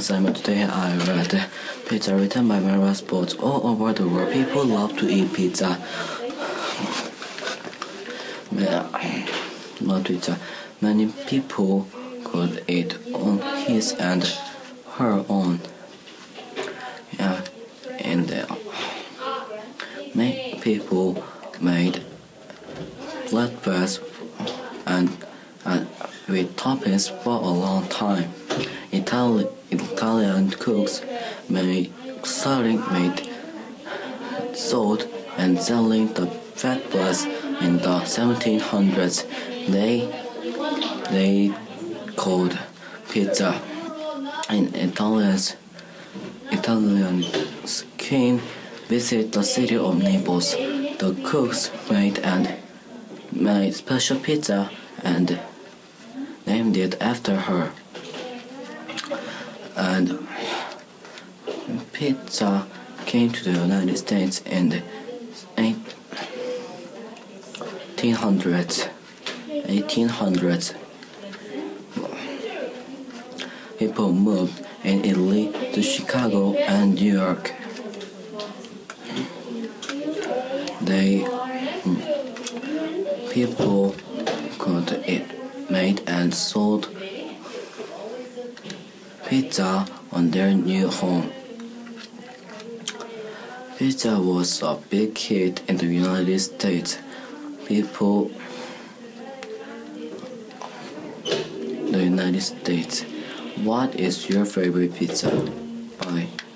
Simon, today I read Pizza written by Mara Sports. All over the world, people love to eat pizza. Love pizza. Many people could eat on his and her own. Yeah, and uh, many people made flatbreads and, and with toppings for a long time. Itali- Italian cooks made selling made sold and selling the fat flatbreads in the 1700s. They they called pizza. In Italians Italians came visit the city of Naples. The cooks made and made special pizza and named it after her. And pizza came to the United States in the 1800s. 1800s. People moved in Italy to Chicago and New York. They hmm, people could eat, made and sold pizza on their new home. Pizza was a big hit in the United States. People the United States. What is your favorite pizza? Bye.